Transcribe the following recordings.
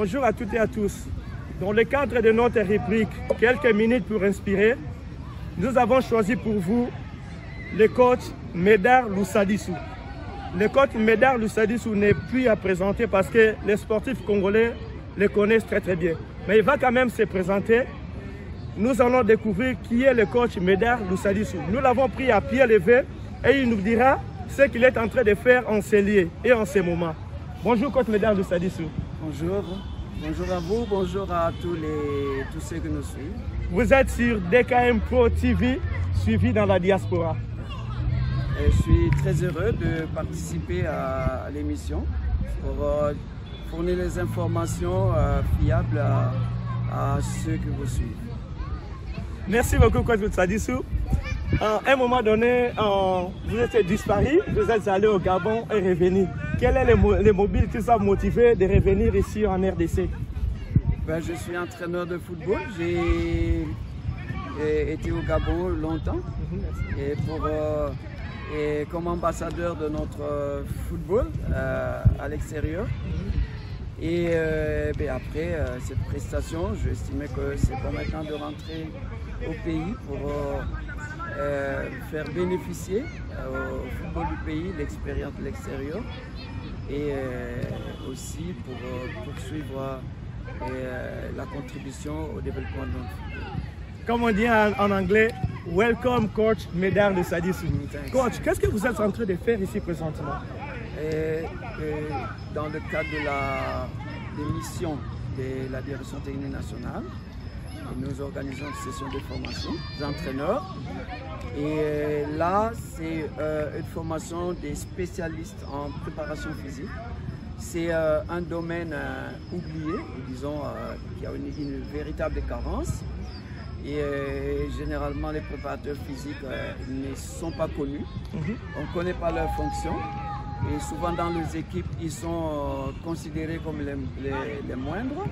Bonjour à toutes et à tous. Dans le cadre de notre rubrique Quelques minutes pour inspirer, nous avons choisi pour vous le coach Médard Loussadissou. Le coach Médard Loussadissou n'est plus à présenter parce que les sportifs congolais le connaissent très très bien. Mais il va quand même se présenter. Nous allons découvrir qui est le coach Médard Loussadissou. Nous l'avons pris à pied levé et il nous dira ce qu'il est en train de faire en ces lieux et en ces moments. Bonjour coach Médard Loussadissou. Bonjour. Bonjour à vous, bonjour à tous, les, tous ceux qui nous suivent. Vous êtes sur DKM Pro TV, suivi dans la diaspora. Et je suis très heureux de participer à, l'émission pour euh, fournir les informations euh, fiables à, à, ceux qui vous suivent. Merci beaucoup, Coach Sadissou. À un moment donné, vous êtes disparu, vous êtes allé au Gabon et revenu. Quels sont les, les mobiles qui sont motivés de revenir ici en RDC ben, Je suis entraîneur de football. J'ai été au Gabon longtemps mhm, et pour, euh, et comme ambassadeur de notre euh, football euh, à l'extérieur. Mhm. Et ben, après cette prestation, j'estimais que c'est pas maintenant de rentrer au pays pour faire bénéficier au football du pays l'expérience de l'extérieur et euh, aussi pour euh, poursuivre euh, la contribution au développement de notre football. Comme on dit en, anglais, welcome coach Médard de Sadissou. Coach, qu'est-ce que vous êtes en train de faire ici présentement? Dans le cadre de la des missions de la direction technique nationale, nous organisons une session de formation d'entraîneurs. Et euh, là, c'est euh, une formation des spécialistes en préparation physique. C'est euh, un domaine oublié, disons, qui a une, véritable carence. Et généralement, les préparateurs physiques ne sont pas connus. Mhm. On ne connaît pas leur fonction. Et souvent dans les équipes, ils sont considérés comme les moindres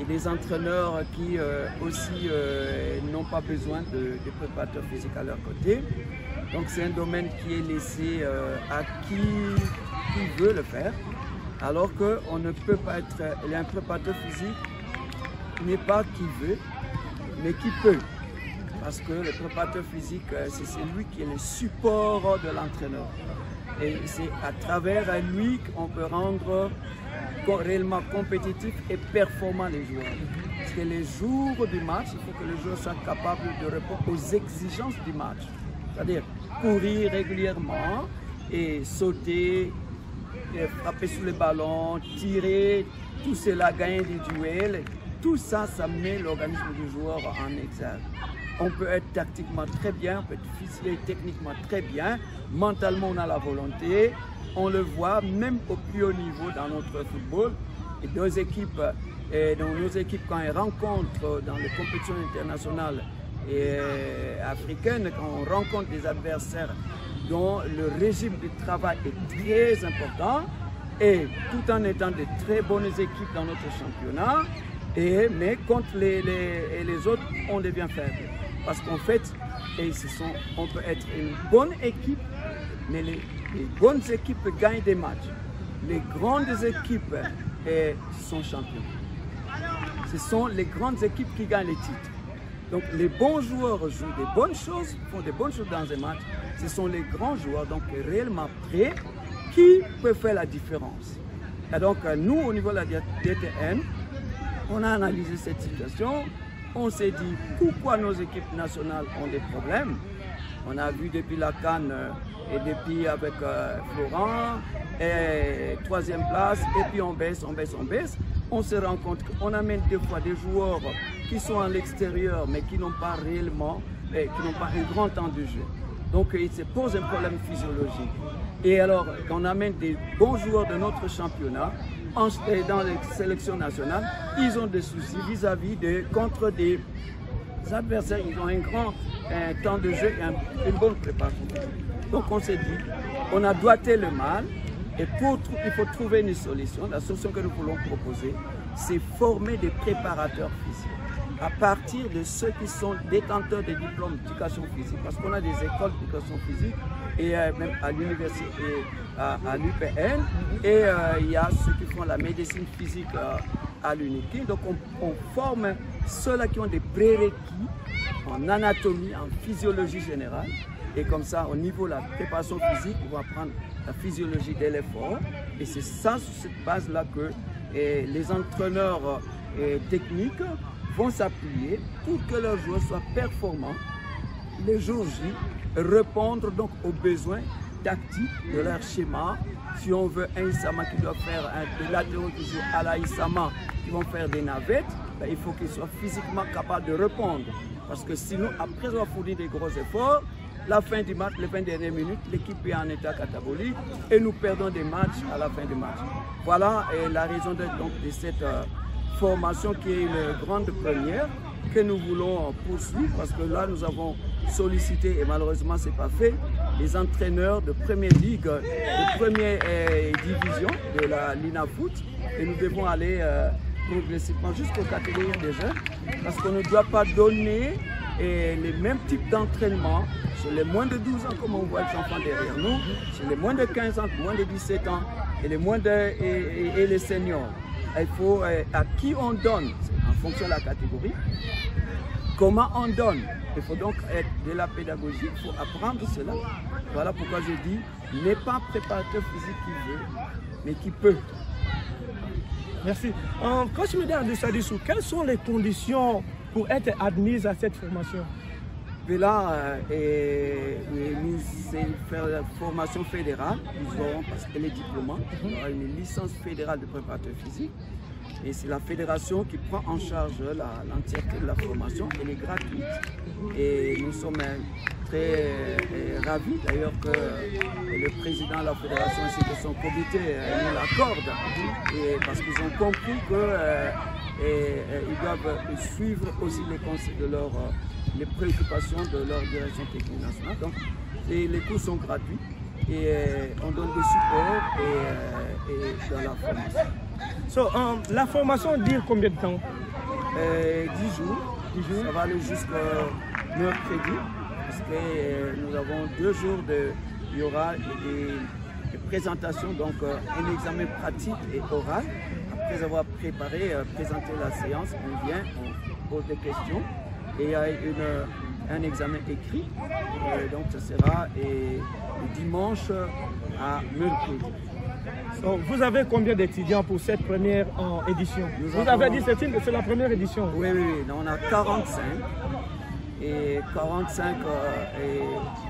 et des entraîneurs qui euh, aussi euh, n'ont pas besoin de, préparateurs physiques à leur côté. Donc c'est un domaine qui est laissé euh, à qui, veut le faire, alors qu'on ne peut pas être... Un préparateur physique n'est pas qui veut, mais qui peut. Parce que le préparateur physique, c'est celui qui est le support de l'entraîneur. Et c'est à travers lui qu'on peut rendre réellement compétitif et performant les joueurs. Parce que les jours du match, il faut que les joueurs soient capables de répondre aux exigences du match. C'est-à-dire courir régulièrement et sauter, et frapper sous le ballon, tirer, tout cela, gagner des duels. Tout ça, ça met l'organisme du joueur en exergue. On peut être tactiquement très bien, on peut être ficelé techniquement très bien, mentalement on a la volonté, on le voit même au plus haut niveau dans notre football. Et nos équipes, dans nos équipes quand elles rencontrent dans les compétitions internationales et africaines, quand on rencontre des adversaires dont le régime de travail est très important, et tout en étant de très bonnes équipes dans notre championnat, et, mais contre les, les, les autres, on devient faible. Parce qu'en fait, et sont, on peut être une bonne équipe, mais les les bonnes équipes gagnent des matchs. Les grandes équipes eh, sont champions. Ce sont les grandes équipes qui gagnent les titres. Donc les bons joueurs jouent des bonnes choses, font des bonnes choses dans un match. Ce sont les grands joueurs, donc réellement prêts, qui peuvent faire la différence. Et donc nous, au niveau de la DTN, on a analysé cette situation. On s'est dit pourquoi nos équipes nationales ont des problèmes? On a vu depuis la Cannes euh, et depuis avec euh, Florent, troisième place, et puis on baisse, on baisse, on baisse. On se rend compte qu'on amène des fois des joueurs qui sont à l'extérieur, mais qui n'ont pas réellement, qui n'ont pas un grand temps de jeu. Donc il se pose un problème physiologique. Et alors, on amène des bons joueurs de notre championnat dans les sélections nationales, ils ont des soucis vis-à-vis de contre des adversaires, ils ont un grand temps de jeu et une bonne préparation. Donc on s'est dit, on a doigté le mal et il faut trouver une solution. La solution que nous voulons proposer, c'est former des préparateurs physiques à partir de ceux qui sont détenteurs des diplômes d'éducation physique, parce qu'on a des écoles d'éducation physique, et euh, même à l'université, à, l'UPN, et euh, il y a ceux qui font la médecine physique euh, à l'UNIKI. Donc on, forme ceux-là qui ont des prérequis en anatomie, en physiologie générale. Et comme ça, au niveau de la préparation physique, on va apprendre la physiologie de l'effort. Et c'est ça, sur cette base-là, que les entraîneurs techniques vont s'appuyer pour que leurs joueurs soient performants les jours J, répondre donc aux besoins tactiques de leur schéma. Si on veut un Isama qui doit faire un, des latéraux qui jouent à la Isama, qui vont faire des navettes, ben, il faut qu'ils soient physiquement capables de répondre. Parce que sinon, après avoir fourni des gros efforts, la fin du match, les 20 dernières minutes, l'équipe est en état catabolique et nous perdons des matchs à la fin du match. Voilà la raison de, cette euh, formation qui est une grande première que nous voulons poursuivre parce que là nous avons sollicité et malheureusement c'est pas fait les entraîneurs de première ligue, de première euh, division de la Lina Foot et nous devons aller euh, progressivement jusqu'aux catégories des jeunes parce qu'on ne doit pas donner euh, les mêmes types d'entraînement sur les moins de 12 ans comme on voit les enfants derrière nous, sur les moins de 15 ans, moins de 17 ans et les moins de et les seniors il faut euh, à qui on donne, en fonction de la catégorie, comment on donne. Il faut donc être de la pédagogie, il faut apprendre cela. Voilà pourquoi je dis, n'est pas préparateur physique qui veut, mais qui peut. Merci. Euh, coach Médard de Sadissou, quelles sont les conditions être admise à cette formation là, euh, c'est une formation fédérale. Aurons, parce qu'elle est diplômante, une licence fédérale de préparateur physique. Et c'est la fédération qui prend en charge l'entièreté de la formation. Elle est gratuite. Et nous sommes très euh, ravis d'ailleurs que le président de la fédération ainsi que son comité euh, nous l'accorde. Parce qu'ils ont compris qu'ils doivent suivre aussi les conseils de leur les préoccupations de leur direction technique nationale. Donc, les cours sont gratuits et euh, on donne des supports et, euh, dans la formation. So, um, la formation dure combien de temps? 10 euh, jours. 10 jours. Ça va aller jusqu'au mercredi parce que nous avons deux jours de. Il y aura des, présentations, donc un examen pratique et oral. Après avoir préparé, présenté la séance, on vient, on pose des questions et il y a une, un examen écrit. donc ce sera et, dimanche à mercredi. vous avez combien d'étudiants pour cette première édition? Vous avez dit que c'est la première édition Oui, oui, oui. on a 45. Et 45, euh, et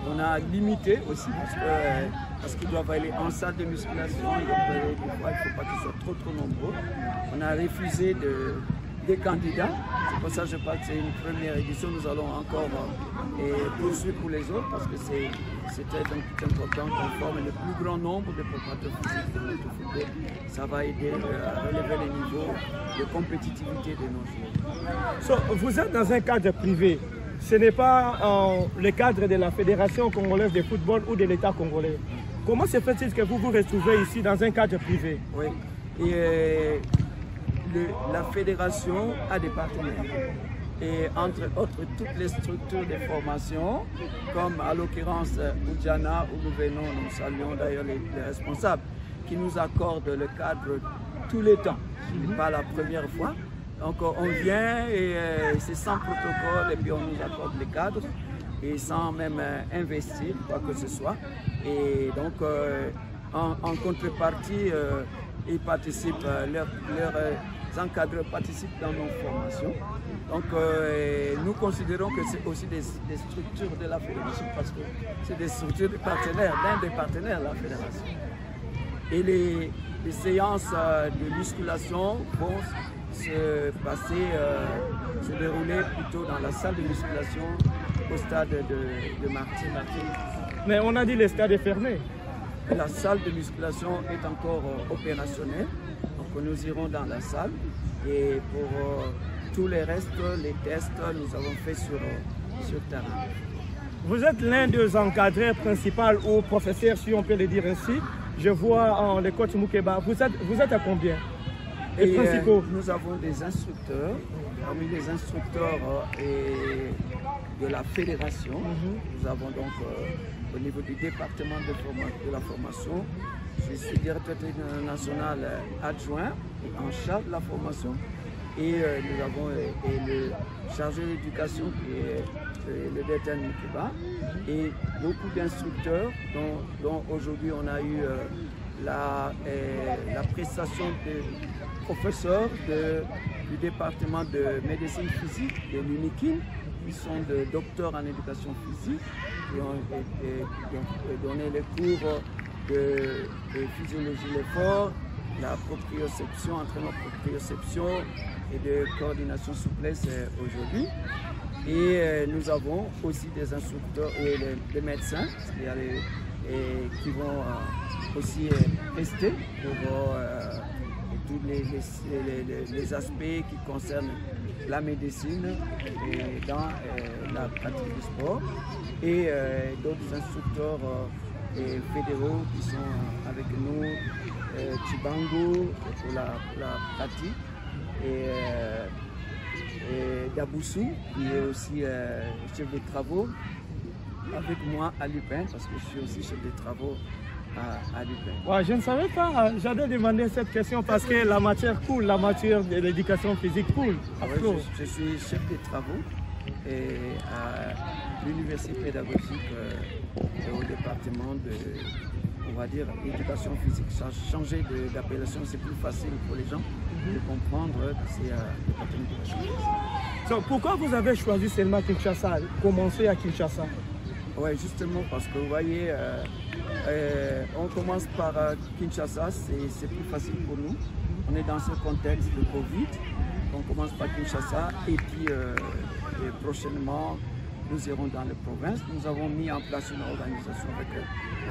on a limité aussi parce parce qu'ils doivent aller en salle de musculation. il ne faut pas qu'ils soient trop trop nombreux. On a refusé de, des candidats. C'est pour ça que je parle que c'est une première édition. Nous allons encore euh, poursuivre pour les autres parce que c'est très important qu'on forme le plus grand nombre de préparateurs physiques de notre football. Ça va aider euh, à relever les niveaux de compétitivité de nos joueurs. vous êtes dans un cadre privé. Ce n'est pas euh, le cadre de la Fédération congolaise de football ou de l'État congolais. Comment se fait-il que vous vous retrouvez ici dans un cadre privé? Oui. Et, la fédération a des partenaires. Et entre autres, toutes les structures de formation, comme à l'occurrence Oudjana, où nous venons, nous saluons d'ailleurs les, responsables, qui nous accordent le cadre tous les temps. Ce n'est pas la première fois. Donc on vient et euh, c'est sans protocole et puis on nous accorde les cadres et sans même euh, investir quoi que ce soit. Et donc euh, en, contrepartie, ils participent, leur, leur encadreurs participent dans nos formations. Donc nous considérons que c'est aussi des, structures de la fédération parce que c'est des structures de partenaires, l'un des partenaires de la fédération. Et les, séances euh, de musculation vont se passer, euh, se dérouler plutôt dans la salle de musculation au stade de, de Martin. Mais on a dit le stade est fermé. La salle de musculation est encore opérationnelle nous irons dans la salle. Et pour euh, tous les restes, les tests, nous avons fait sur, euh, sur terrain. Vous êtes l'un des encadreurs principaux ou professeurs, si on peut le dire ainsi. Je vois en le coach Moukeba. Vous êtes, vous êtes à combien? Et, euh, Nous avons des instructeurs. Parmi les instructeurs et de la fédération, mhm. nous avons donc au niveau du département de, de la formation je suis directeur national adjoint en charge de la formation et nous avons le chargé d'éducation qui est le DTN Cuba et beaucoup d'instructeurs dont, aujourd'hui on a eu la, la prestation de professeurs du département de médecine physique de l'UNIKIN, qui sont des docteurs en éducation physique, qui ont donné les cours de, physiologie de l'effort, la proprioception, entraînement proprioception et de coordination souplesse euh, aujourd'hui. Et euh, nous avons aussi des instructeurs et des médecins qui vont euh, aussi rester pour tous les, aspects qui concernent la médecine et dans euh, la pratique du sport. Et euh, d'autres instructeurs euh, fédéraux qui sont avec nous, Chibango pour la, pratique. Et, Daboussou qui est aussi chef de travaux avec moi à Lupin parce que je suis aussi chef de travaux Ouais, je ne savais pas, j'allais demander cette question parce que la matière coule, la matière de l'éducation physique coule. Ah je, suis chef de travaux et à l'université pédagogique euh, au département de, on va dire, éducation physique. Changer d'appellation, c'est plus facile pour les gens de comprendre que c'est euh, département d'éducation physique. pourquoi vous avez choisi seulement Kinshasa, commencer à Kinshasa Oui, justement parce que vous voyez, euh, euh, on commence par euh, Kinshasa, c'est plus facile pour nous. On est dans ce contexte de Covid. On commence par Kinshasa et puis euh, prochainement, nous irons dans les provinces. Nous avons mis en place une organisation avec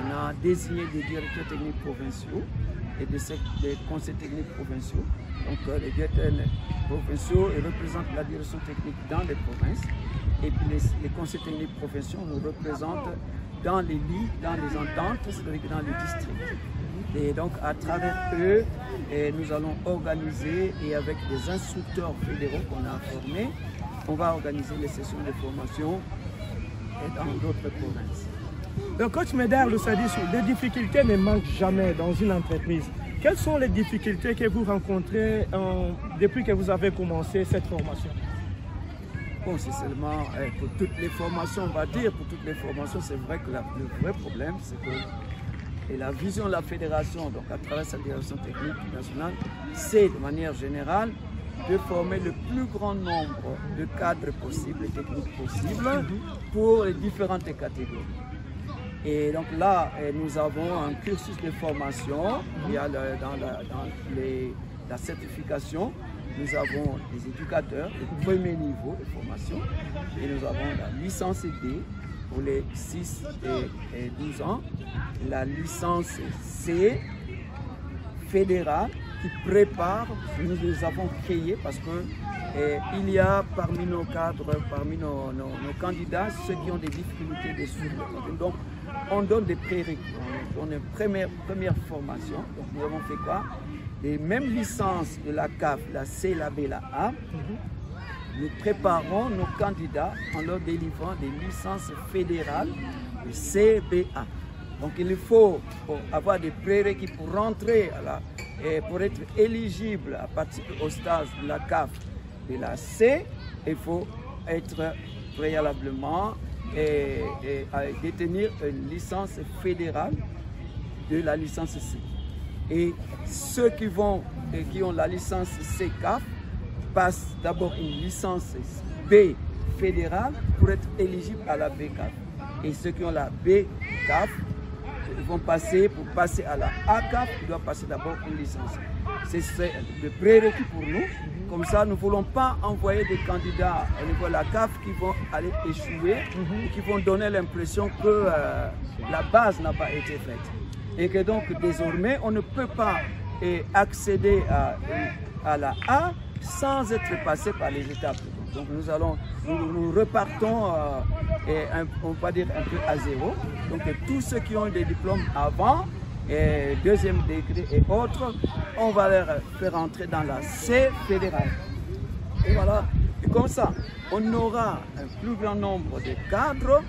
On a désigné des directeurs techniques provinciaux et des, conseils techniques provinciaux. Donc les directeurs provinciaux représentent la direction technique dans les provinces et puis les, les conseils techniques provinciaux nous représentent dans les lits, dans les ententes, c'est-à-dire dans les districts. Et donc à travers eux, nous allons organiser et avec des instructeurs fédéraux qu'on a formés, on va organiser les sessions de formation dans d'autres provinces. Le coach Médard le Sadissou, les difficultés ne manquent jamais dans une entreprise. Quelles sont les difficultés que vous rencontrez euh, depuis que vous avez commencé cette formation? C'est seulement eh, pour toutes les formations, on va dire, pour toutes les formations, c'est vrai que le vrai problème, c'est que et la vision de la fédération, donc à travers sa direction technique nationale, c'est de manière générale de former le plus grand nombre de cadres possibles techniques possibles pour les différentes catégories. Et donc là, eh, nous avons un cursus de formation, il a dans, dans les, la certification, nous avons des éducateurs de premier niveau de formation et nous avons la licence D pour les 6 et 12 ans, la licence C fédérale qui prépare, nous les avons créés parce que eh, il y a parmi nos cadres, parmi nos, candidats, ceux qui ont des difficultés de suivre. Donc, on donne des prérequis, on donne une première, première formation. Donc, nous avons fait quoi? Les mêmes licences de la CAF, la C, la B, la A, nous préparons nos candidats en leur délivrant des licences fédérales de CBA. Donc il faut avoir des prérequis pour rentrer et pour être éligible à participer au stage de la CAF de la C, il faut être préalablement et, détenir une licence fédérale de la licence C. Et ceux qui, vont, et qui ont la licence CCAF passent d'abord une licence B fédérale pour être éligibles à la BCAF. Et ceux qui ont la BCAF vont passer, pour passer à la ACAF, ils doivent passer d'abord une licence. C'est le prérequis pour nous. Comme ça, nous ne voulons pas envoyer des candidats au niveau de la CAF qui vont aller échouer et qui vont donner l'impression que euh, la base n'a pas été faite et que donc désormais on ne peut pas eh, accéder à, la A sans être passé par les étapes. Donc nous allons, nous, repartons, euh, et on va dire un peu à zéro. Donc tous ceux qui ont des diplômes avant, et deuxième degré et autres, on va les faire entrer dans la C fédérale. Et voilà. Et comme ça, on aura un plus grand nombre de cadres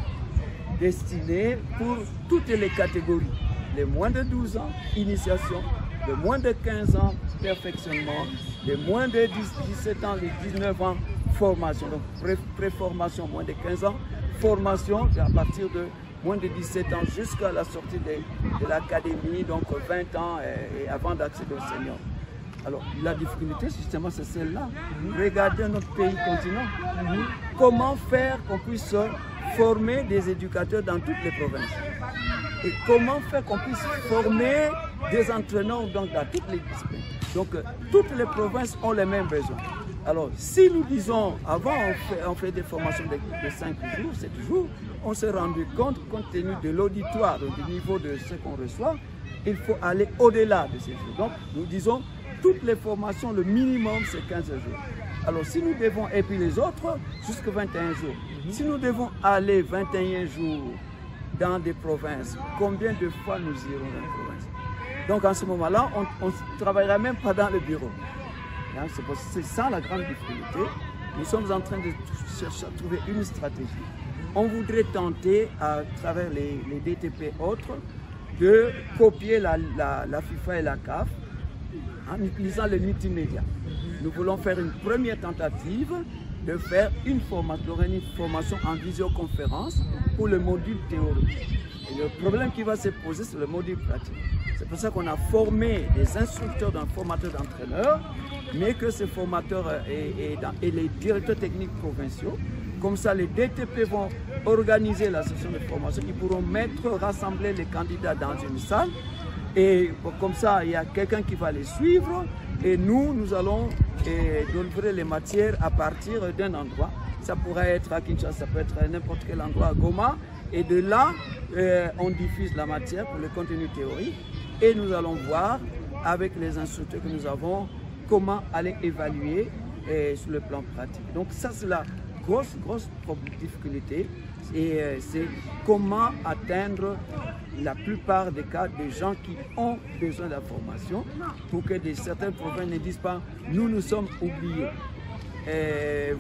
destinés pour toutes les catégories les moins de 12 ans, initiation, les moins de 15 ans, perfectionnement, les moins de 17 ans, les 19 ans, formation. Donc pré-formation moins de 15 ans, formation à partir de moins de 17 ans jusqu'à la sortie de, l'académie, donc 20 ans et, avant d'accéder au senior. Alors la difficulté justement c'est celle-là. Regardez notre pays continent. Comment faire qu'on puisse former des éducateurs dans toutes les provinces Et comment faire qu'on puisse former des entraîneurs dans toutes les disciplines Donc toutes les provinces ont les mêmes besoins. Alors, si nous disons, avant on fait, des formations de, 5 jours, 7 jours, on s'est rendu compte, compte tenu de l'auditoire, du niveau de ce qu'on reçoit, il faut aller au-delà de ces jours. Donc, nous disons, toutes les formations, le minimum, c'est 15 jours. Alors, si nous devons, et puis les autres, jusqu'à 21 jours. Mhm. Si nous devons aller 21 jours dans des provinces, combien de fois nous irons dans les provinces? Donc, en ce moment-là, on ne travaillera même pas dans le bureau. Hein, c'est ça la grande difficulté. Nous sommes en train de chercher à trouver une stratégie. On voudrait tenter, à travers les, DTP autres, de copier la, FIFA et la CAF en utilisant les multimédia. Nous voulons faire une première tentative de faire une formation, une formation en visioconférence pour le module théorique. Et le problème qui va se poser, c'est le module pratique. C'est pour ça qu'on a formé des instructeurs d'un formateur d'entraîneurs mais que ces formateurs euh, et, les directeurs techniques provinciaux, comme ça les DTP vont organiser la session de formation, ils pourront mettre, rassembler les candidats dans une salle et comme ça il y a quelqu'un qui va les suivre et nous, nous allons délivrer les matières à partir d'un endroit. Ça pourrait être à Kinshasa, ça peut être à n'importe quel endroit à Goma. Et de là, euh, on diffuse la matière pour le contenu théorique et nous allons voir avec les instructeurs que nous avons comment aller évaluer eh, sur le plan pratique. Donc ça, c'est la grosse, grosse difficulté. Et euh, c'est comment atteindre la plupart des cas des gens qui ont besoin d'informations pour que des, certains provinces ne disent pas « nous, nous sommes oubliés ».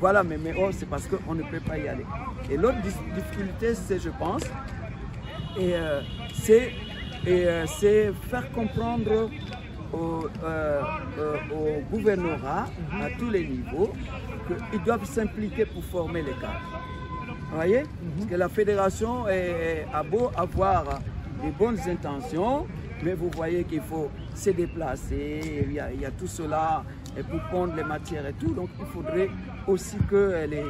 Voilà, mais, mais oh, c'est parce qu'on ne peut pas y aller. Et l'autre difficulté, c'est, je pense, et, euh, c'est euh, faire comprendre au, euh, euh, gouvernorat, à tous les niveaux, qu'ils doivent s'impliquer pour former les cadres. Vous voyez Parce que la fédération a beau avoir des bonnes intentions, mais vous voyez qu'il faut se déplacer, il y, a, tout cela pour prendre les matières et tout. Donc il faudrait aussi que les,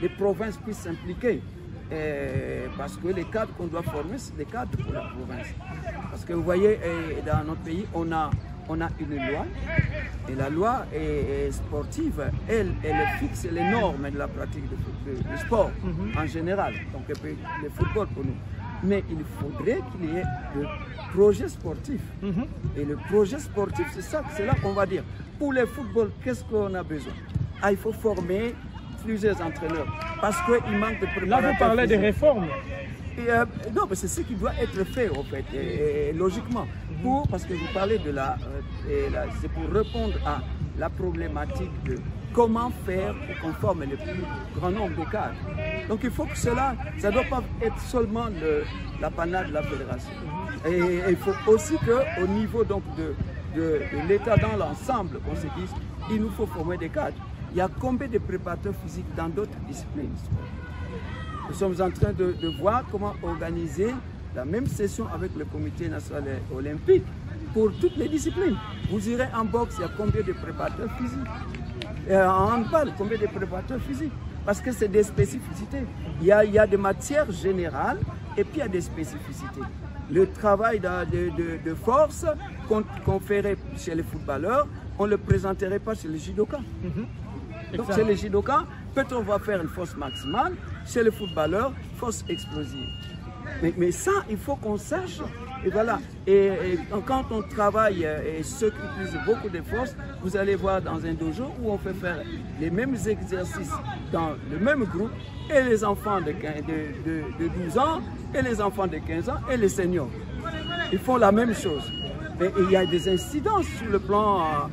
les, provinces puissent s'impliquer. Parce que les cadres qu'on doit former, c'est des cadres pour la province. Parce que vous voyez, dans notre pays, on a, on a une loi, et la loi est, sportive, elle, elle fixe les normes de la pratique du sport mhm. en général, donc le football pour nous. Mais il faudrait qu'il y ait le projet sportif. Mhm. Et le projet sportif, c'est ça, c'est là qu'on va dire. Pour le football, qu'est-ce qu'on a besoin? Ah, Il faut former plusieurs entraîneurs parce qu'il manque de préparation. Là, vous parlez des réformes. Euh, non, mais c'est ce qui doit être fait, en fait, logiquement. Pour, parce que vous parlez de euh, la. c'est pour répondre à la problématique de comment faire pour qu'on forme le plus grand nombre de cadres. Donc il faut que cela, ça ne doit pas être seulement l'apanage de la fédération. Et, il faut aussi qu'au niveau donc, de, de, de l'État dans l'ensemble, on se dise, il nous faut former des cadres. Il y a combien de préparateurs physiques dans d'autres disciplines? Nous sommes en train de, voir comment organiser la même session avec le comité national olympique pour toutes les disciplines. Vous irez en boxe, il y a combien de préparateurs physiques? En handball, combien de préparateurs physiques Parce que c'est des spécificités. Il y, a, il y a des matières générales et puis il y a des spécificités. Le travail de, de, force qu'on ferait chez les footballeurs, on ne le présenterait pas chez les judokas. Mhm. Donc chez les judokas, peut-être on va faire une force maximale, chez les footballeurs, force explosive. Mais, ça, il faut qu'on sache. Et voilà. Et, quand on travaille et ceux qui beaucoup de force, vous allez voir dans un dojo où on fait faire les mêmes exercices dans le même groupe et les enfants de, de, de 12 ans et les enfants de 15 ans et les seniors. Ils font la même chose. Mais il y a des incidences sur le plan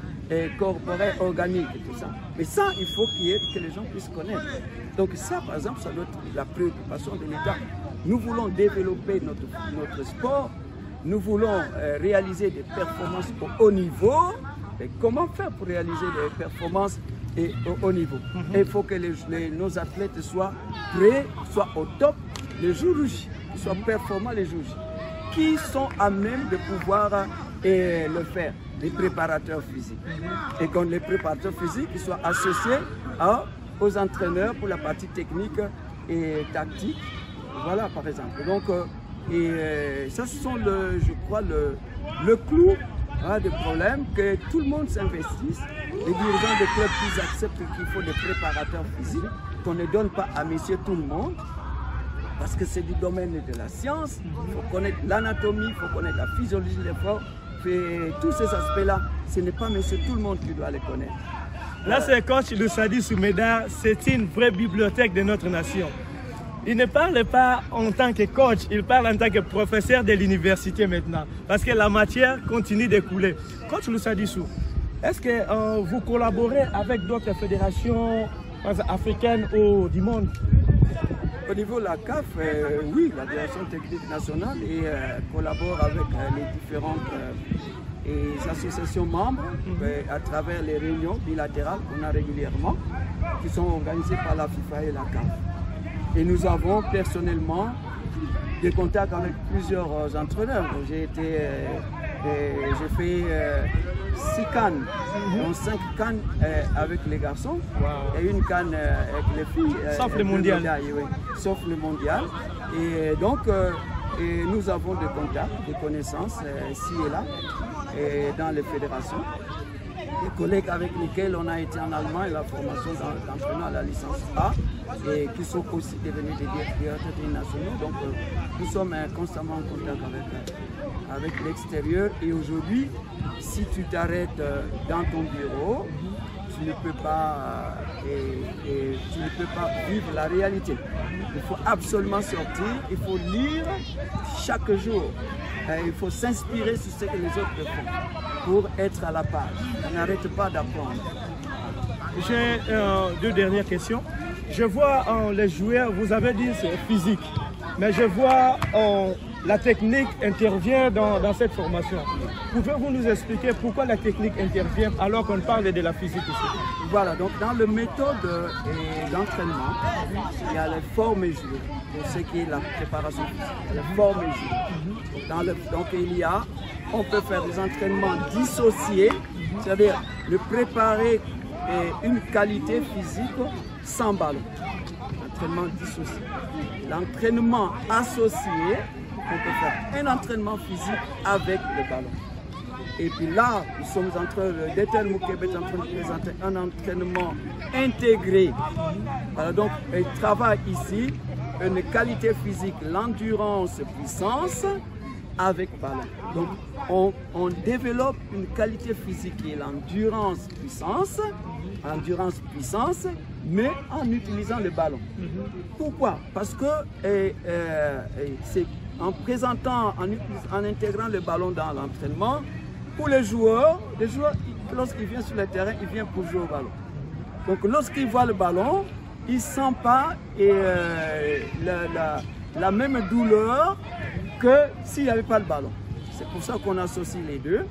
corporel, organique et tout ça. Mais ça, il faut qu'il y ait, que les gens puissent connaître. Donc ça, par exemple, ça doit être la préoccupation de l'État. Nous voulons développer notre, notre sport nous voulons euh, réaliser des performances au haut niveau. Et comment faire pour réaliser des performances et au haut niveau? Et Il faut que les- nos athlètes soient prêts, soient au top les jours J, soient performants les jours J. Qui sont à même de pouvoir euh, le faire? Les préparateurs physiques. Et quand les préparateurs physiques soient associés à- aux entraîneurs pour la partie technique et tactique. Voilà, par exemple. Donc, euh, et euh, ça, ce sont, le, je crois, le, le clou hein, des problèmes, que tout le monde s'investisse. Les dirigeants des clubs ils acceptent qu'il faut des préparateurs physiques, qu'on ne donne pas à monsieur tout le monde, parce que c'est du domaine de la science. Il faut connaître l'anatomie, il faut connaître la physiologie de l'effort. Tous ces aspects-là, ce n'est pas monsieur tout le monde qui doit les connaître. Là, c'est coach Loussadi Soumeda. C'est une vraie bibliothèque de notre nation. Il ne parle pas en tant que coach, il parle en tant que professeur de l'université maintenant. Parce que la matière continue de couler. Coach Loussadissou, est-ce que euh, vous collaborez avec d'autres fédérations africaines ou du monde? Au niveau de la CAF, euh, oui, la direction technique nationale et, euh, collabore avec les différentes associations membres euh, à travers les réunions bilatérales qu'on a régulièrement, qui sont organisées par la FIFA et la CAF. Et nous avons personnellement des contacts avec plusieurs euh, entraîneurs. J'ai été, euh, j'ai fait euh, six cannes, dont cinq cannes euh, avec les garçons Wow. et une canne avec les filles. Sauf le mondial. oui. Sauf le mondial. Et donc, et nous avons des contacts, des connaissances ici et là, et dans les fédérations. Des collègues avec lesquels on a été en Allemagne, la formation d'en- d'entraîneur à la licence A, et qui sont aussi devenus des dir- directeurs nationaux. Donc, euh, nous sommes euh, constamment en contact avec, euh, avec l'extérieur. Et aujourd'hui, si tu t'arrêtes dans ton bureau, tu ne peux pas tu ne peux pas vivre la réalité. Il faut absolument sortir, il faut lire chaque jour. Euh, il faut s'inspirer sur ce que les autres font pour être à la page. On n'arrête pas d'apprendre. J'ai deux dernières questions. Je vois euh, les joueurs, vous avez dit c'est physique, mais je vois euh, la technique intervient dans, dans cette formation. Pouvez-vous nous expliquer pourquoi la technique intervient alors qu'on parle de la physique ici? Voilà, donc dans le méthode euh, d'entraînement, il y a les formes et jeux. Pour ce qui est la préparation physique, les formes et jeux. Dans le- donc il y a, on peut faire des entraînements dissociés, c'est-à-dire le préparer et une qualité physique sans ballon. Entraînement dissocié. L'entraînement associé, on peut faire un entraînement physique avec le ballon. Et puis là, nous sommes en train de, Detel Moukebe est en train de présenter un entraînement intégré. Voilà, donc, il travaille ici une qualité physique, l'endurance, puissance avec ballon. Donc, on, on développe une qualité physique qui est l'endurance, puissance, endurance, puissance, mais en utilisant le ballon. Pourquoi? Parce que eh, euh, eh, c'est en présentant, en, intégrant le ballon dans l'entraînement, pour les joueurs, les joueurs, ils- lorsqu'ils viennent sur le terrain, ils viennent pour jouer au ballon. Donc lorsqu'ils voient le ballon, ils ne sentent pas et, euh, la, la- la même douleur que s'il n'y avait pas le ballon. C'est pour ça qu'on associe les deux,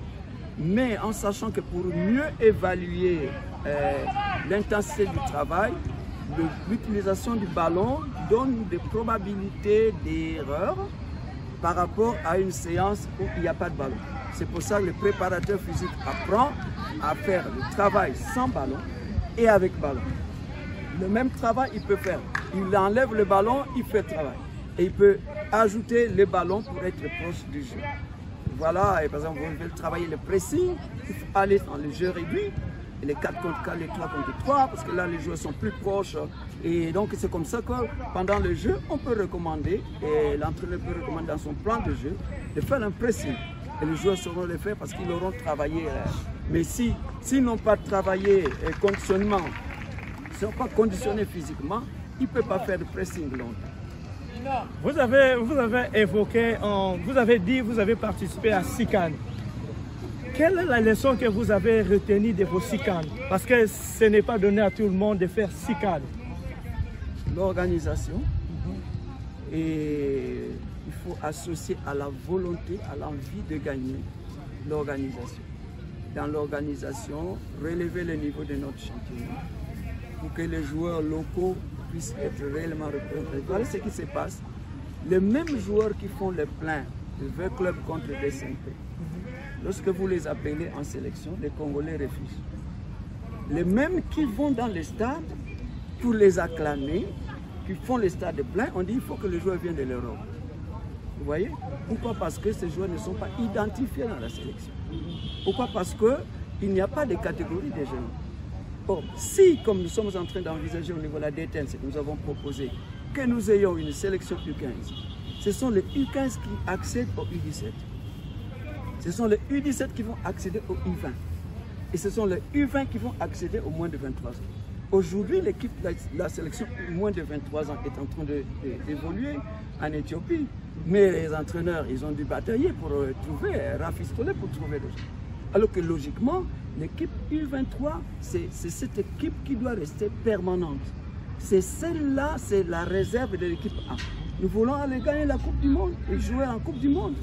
mais en sachant que pour mieux évaluer euh, l'intensité du travail, l'utilisation du ballon donne des probabilités d'erreur par rapport à une séance où il n'y a pas de ballon. C'est pour ça que le préparateur physique apprend à faire le travail sans ballon et avec ballon. Le même travail, il peut faire. Il enlève le ballon, il fait le travail. Et il peut ajouter le ballon pour être proche du jeu. Voilà, et par exemple, vous voulez travailler le pressing, il faut aller dans le jeu réduit, les 4 contre 4, les 3 contre 3, parce que là, les joueurs sont plus proches. Et donc, c'est comme ça que pendant le jeu, on peut recommander, et l'entraîneur peut recommander dans son plan de jeu, de faire un pressing. Et les joueurs sauront le faire parce qu'ils auront travaillé. euh, Mais si s'ils n'ont pas travaillé euh, conditionnement, s'ils ne sont pas conditionnés physiquement, ils ne peuvent pas faire de pressing longtemps. Vous avez, vous avez évoqué, vous avez dit, vous avez participé à SICAN. Quelle est la leçon que vous avez retenue de vos SICAN Parce que ce n'est pas donné à tout le monde de faire SICAN. l'organisation et il faut associer à la volonté, à l'envie de gagner l'organisation. Dans l'organisation, relever le niveau de notre championnat pour que les joueurs locaux puissent être réellement représentés. Voilà ce qui se passe. Les mêmes joueurs qui font le plein de 20 clubs contre des lorsque vous les appelez en sélection, les Congolais refusent. Les mêmes qui vont dans les stades pour les acclamer, qui font les stades pleins, on dit qu'il faut que les joueurs viennent de l'Europe. Vous voyez? Pourquoi? Parce que ces joueurs ne sont pas identifiés dans la sélection. Pourquoi? Parce qu'il n'y a pas de catégorie de jeunes. Or, si, comme nous sommes en train d'envisager au niveau de la DTN, ce que nous avons proposé, que nous ayons une sélection U15, ce sont les U15 qui accèdent au U17. Ce sont les U17 qui vont accéder au U20. Et ce sont les U20 qui vont accéder au moins de 23 ans. Aujourd'hui, l'équipe, la, sélection moins de 23 ans est en train d'évoluer en Éthiopie. Mais les entraîneurs, ils ont dû batailler pour euh, trouver, euh, rafistoler pour trouver des. Alors que logiquement, l'équipe U23, c'est cette équipe qui doit rester permanente. C'est celle-là, c'est la réserve de l'équipe A. Nous voulons aller gagner la Coupe du Monde et jouer en Coupe du Monde.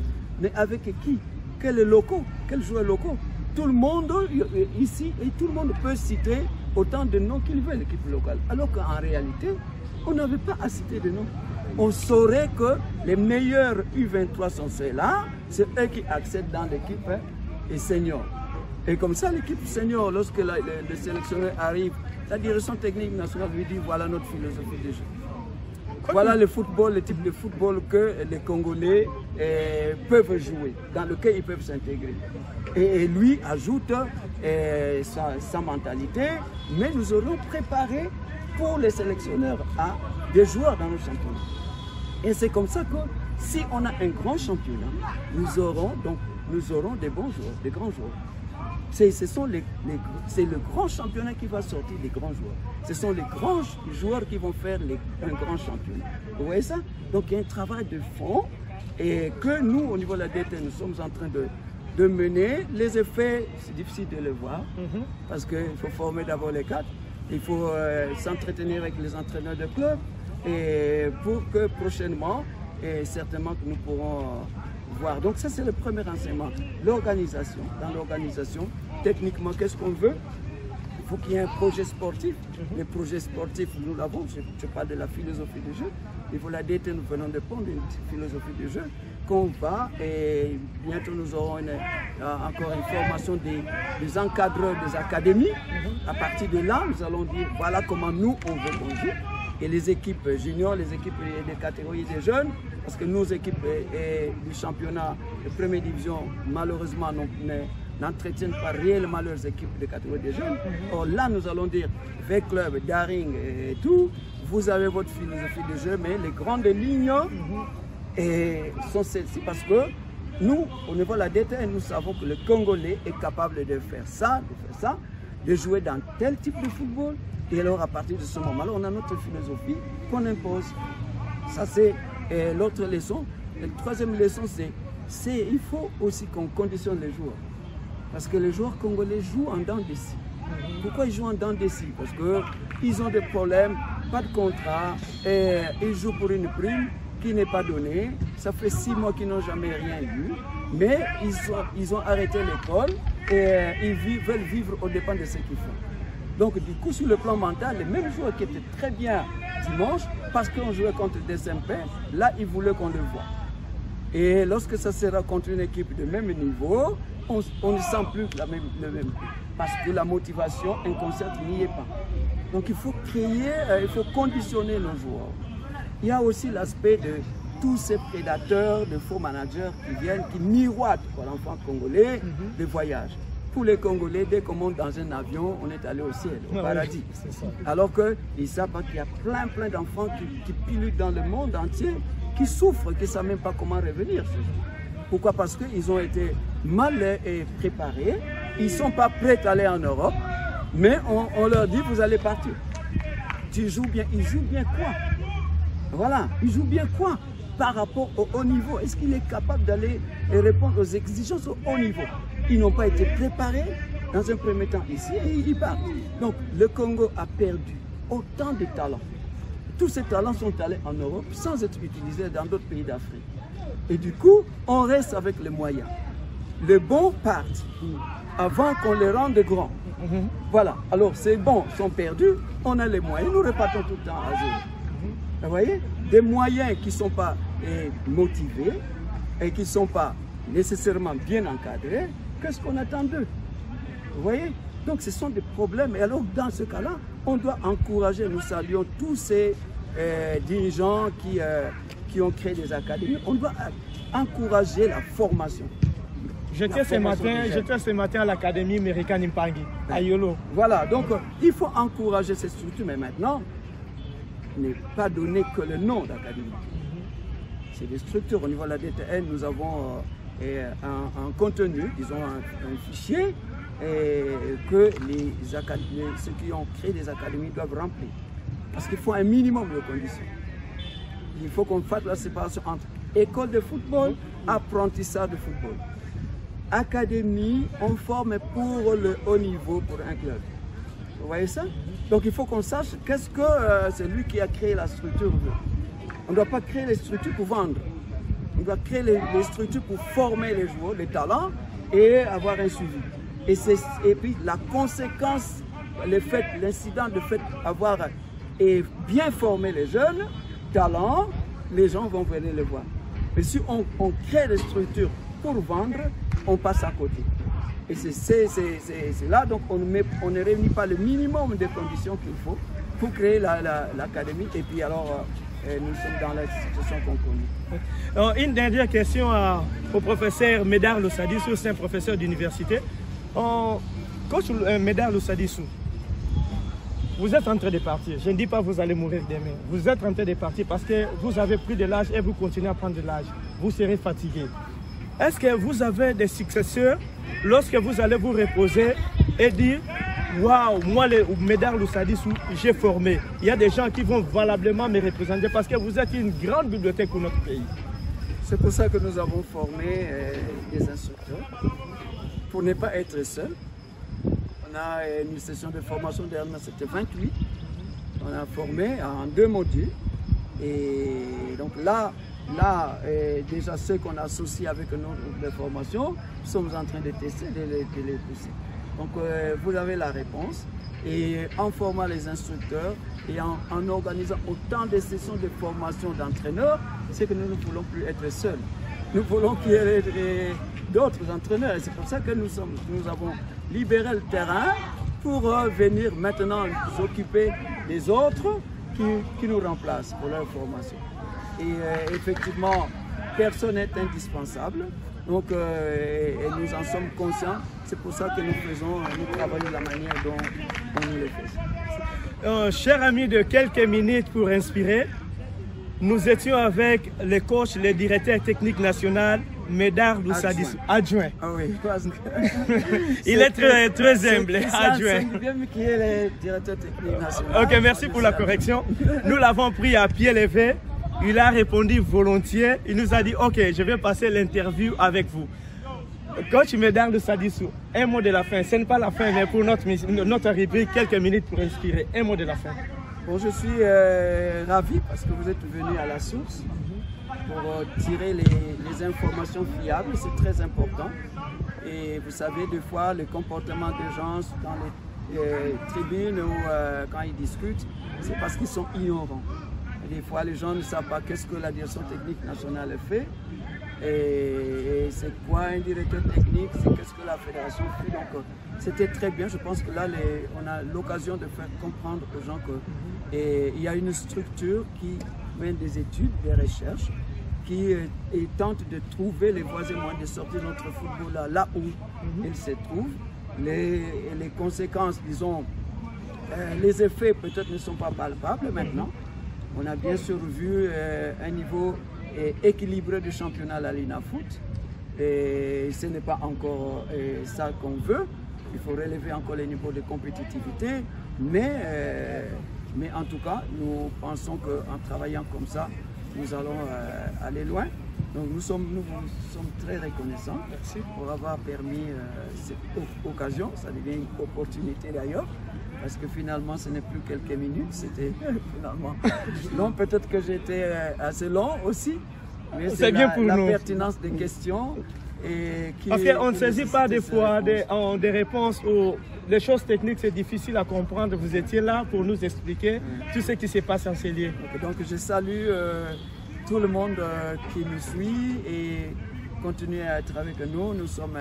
Mais avec qui? Quels locaux Quels joueurs locaux Tout le monde euh, ici, et tout le monde peut citer autant de noms qu'il veut l'équipe locale. Alors qu'en réalité, on n'avait pas à citer de noms on saurait que les meilleurs U23 sont ceux-là, c'est eux qui accèdent dans l'équipe hein, et senior. Et comme ça, l'équipe senior, lorsque le, sélectionneur arrive, la direction technique nationale lui dit voilà notre philosophie de jeu. Voilà le football, le type de football que les Congolais eh, peuvent jouer, dans lequel ils peuvent s'intégrer. Et, lui ajoute eh, sa, mentalité, mais nous aurons préparé pour les sélectionneurs à des joueurs dans le championnat. Et c'est comme ça que si on a un grand championnat, nous aurons donc nous aurons des bons joueurs, des grands joueurs. C'est le grand championnat qui va sortir des grands joueurs. Ce sont les grands joueurs qui vont faire un grand championnat. Vous voyez ça? Donc il y a un travail de fond et que nous, au niveau de la DT, nous sommes en train de, de mener. Les effets, c'est difficile de les voir mhm. parce qu'il faut former d'abord les cadres. Il faut euh, s'entretenir avec les entraîneurs de club et pour que prochainement, et certainement que nous pourrons voir. Donc ça c'est le premier enseignement, l'organisation. Dans l'organisation, techniquement, qu'est-ce qu'on veut? Il faut qu'il y ait un projet sportif. Le projet sportif, nous l'avons, je, parle de la philosophie du jeu. Il faut la dette, nous venons de prendre une philosophie du jeu qu'on va et bientôt nous aurons euh, encore une formation des, des, encadreurs des académies. À partir de là, nous allons dire voilà comment nous on veut qu'on joue. Et les équipes juniors, les équipes des catégories des jeunes, parce que nos équipes du championnat de première division, malheureusement, n'entretiennent pas réellement leurs équipes de catégorie des jeunes. Or là, nous allons dire, v club, Daring et tout, vous avez votre philosophie de jeu, mais les grandes lignes sont celles-ci parce que nous, au niveau de la DTN, nous savons que le Congolais est capable de faire ça, de faire ça, de jouer dans tel type de football. Et alors, à partir de ce moment-là, on a notre philosophie qu'on impose. Ça, c'est l'autre leçon. La troisième leçon, c'est il faut aussi qu'on conditionne les joueurs. Parce que les joueurs congolais jouent en dents de Pourquoi ils jouent en dents de Parce qu'ils ont des problèmes, pas de contrat, et ils jouent pour une prime qui n'est pas donnée. Ça fait six mois qu'ils n'ont jamais rien eu. Mais ils, ils ont arrêté l'école et ils veulent vivre au dépens de ce qu'ils font. Donc du coup, sur le plan mental, les mêmes joueurs qui étaient très bien dimanche, parce qu'on jouait contre des SMP, là, ils voulaient qu'on le voit. Et lorsque ça sera contre une équipe de même niveau, on, ne sent plus la même, le même. Parce que la motivation inconsciente n'y est pas. Donc il faut créer, euh, il faut conditionner nos joueurs. Il y a aussi l'aspect de tous ces prédateurs, de faux managers qui viennent, qui miroitent pour l'enfant congolais mm le voyage. Pour les Congolais, dès qu'on monte dans un avion, on est allé au ciel, au ah paradis. Alors qu'ils savent qu'il y a plein, plein d'enfants qui, qui dans le monde entier, qui souffrent, qui ne savent même pas comment revenir. Pourquoi? Parce qu'ils ont été mal préparés, ils ne sont pas prêts à aller en Europe, mais on, on leur dit, vous allez partir. Tu joues bien, ils jouent bien quoi? Voilà, ils jouent bien quoi? Par rapport au haut niveau. Est-ce qu'il est capable d'aller répondre aux exigences au haut niveau? Ils n'ont pas été préparés dans un premier temps ici et ils partent. Donc le Congo a perdu autant de talents. tous ces talents sont allés en Europe sans être utilisés dans d'autres pays d'Afrique. Et du coup, on reste avec les moyens. Les bons partent avant qu'on les rende grands. Voilà. Alors, ces bons sont perdus, on a les moyens, nous repartons tout le temps à zéro. Vous voyez? Des moyens qui ne sont pas eh, motivés et qui ne sont pas nécessairement bien encadrés, qu'est-ce qu'on attend d'eux Vous voyez Donc, ce sont des problèmes. Et alors, dans ce cas-là, on doit encourager, nous saluons tous ces eh, dirigeants qui, euh, qui ont créé des académies, on doit encourager la formation. J'étais ce, matin, ce matin à l'Académie américaine Impangi, à Yolo. Voilà, donc il faut encourager ces structures, mais maintenant, ne pas donner que le nom d'académie. C'est des structures. Au niveau de la DTN, nous avons euh, un, contenu, disons un, fichier, et que les ceux qui ont créé des académies doivent remplir. Parce qu'il faut un minimum de conditions. Il faut qu'on fasse la séparation entre école de football, apprentissage de football. Académie, on forme pour le haut niveau pour un club. Vous voyez ça? Donc il faut qu'on sache qu'est-ce que euh, c'est lui qui a créé la structure On ne doit pas créer les structures pour vendre. On doit créer les, structures pour former les joueurs, les talents et avoir un suivi. Et, et puis la conséquence, l'incident de fait avoir et bien former les jeunes talents, les gens vont venir les voir. Mais si on, crée des structures pour vendre, on passe à côté. Et c'est là, donc on, ne réunit pas le minimum de conditions qu'il faut pour créer l'académie. et puis alors, euh, nous sommes dans la situation qu'on connaît. une dernière question au professeur Médard Losadissou, c'est un professeur d'université. coach euh, Médard Losadissou, vous êtes en train de partir. Je ne dis pas que vous allez mourir demain. Vous êtes en train de partir parce que vous avez pris de l'âge et vous continuez à prendre de l'âge. Vous serez fatigué. Est-ce que vous avez des successeurs lorsque vous allez vous reposer et dire Waouh, moi, le Médard Loussadissou, j'ai formé. Il y a des gens qui vont valablement me représenter parce que vous êtes une grande bibliothèque pour notre pays. C'est pour ça que nous avons formé euh, des instructeurs pour ne pas être seuls on a une session de formation dernière, c'était 28. On a formé en deux modules. Et donc là, là déjà ceux qu'on associe avec notre groupe de formation, nous sommes en train de tester, de les, pousser. Donc euh, vous avez la réponse. Et en formant les instructeurs et en, organisant autant de sessions de formation d'entraîneurs, c'est que nous ne voulons plus être seuls. Nous voulons qu'il y ait d'autres entraîneurs. Et c'est pour ça que nous, avons libérer le terrain pour euh, venir maintenant s'occuper des autres qui, nous remplacent pour leur formation. Et euh, effectivement, personne n'est indispensable. Donc, euh, nous en sommes conscients. C'est pour ça que nous faisons, nous travaillons de la manière dont, on nous le fait. chers amis de quelques minutes pour inspirer, nous étions avec les coachs, les directeurs techniques nationaux Médard Loussadis, adjoint. Ah oui, Il est, très, très humble, adjoint. qui est le directeur technique national. Ok, merci pour la correction. Nous l'avons pris à pied levé. Il a répondu volontiers. Il nous a dit, ok, je vais passer l'interview avec vous. Coach Médard Loussadissou, un mot de la fin. Ce n'est pas la fin, mais pour notre, notre quelques minutes pour inspirer. Un mot de la fin. Bon, je suis euh, ravi parce que vous êtes venu à la source pour euh, tirer les, informations fiables, c'est très important. Et vous savez, des fois, le comportement des gens dans les, tribunes ou euh, quand ils discutent, c'est parce qu'ils sont ignorants. Des fois, les gens ne savent pas qu'est-ce que la direction technique nationale fait. Et, c'est quoi un directeur technique, c'est qu'est-ce que la fédération fait? Donc, euh, c'était très bien. Je pense que là, on a l'occasion de faire comprendre aux gens qu'il y a une structure qui mène des études, des recherches, qui tente de trouver les voies et moyens de sortir notre football là, où il se trouve. Les, les conséquences, disons, euh, les effets peut-être ne sont pas palpables maintenant. On a bien sûr vu euh, un niveau euh, équilibré du championnat à l'Ina Foot. Et ce n'est pas encore ça qu'on veut. Il faut relever encore les niveaux de compétitivité. Mais, mais en tout cas, nous pensons qu'en travaillant comme ça, nous allons euh, aller loin. Donc nous sommes, nous sommes très reconnaissants pour avoir permis euh, cette occasion, ça devient une opportunité d'ailleurs, parce que finalement, ce n'est plus quelques minutes, c'était finalement long. Peut-être que j'étais euh, assez long aussi, mais c'est bien la, pour la pertinence des questions. Et qui, Parce qu'on ne saisit pas des fois des, des, réponses ou les choses techniques, c'est difficile à comprendre. Vous étiez là pour nous expliquer tout ce qui se passe en Célier. Donc je salue euh, tout le monde euh, qui nous suit et continue à être avec nous. Nous sommes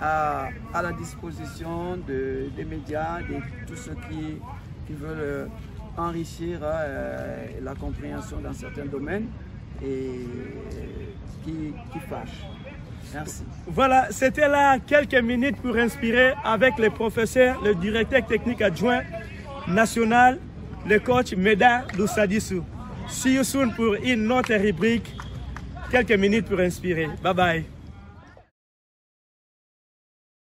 à, la disposition de, des médias, de tous ceux qui, qui veulent euh, enrichir euh, la compréhension dans certains domaines et qui, qui fâchent. Merci. Voilà, c'était là quelques minutes pour inspirer avec les professeurs, le directeur technique adjoint national, le coach Meda Doussadissou. See you soon pour une autre rubrique. Quelques minutes pour inspirer. Bye bye.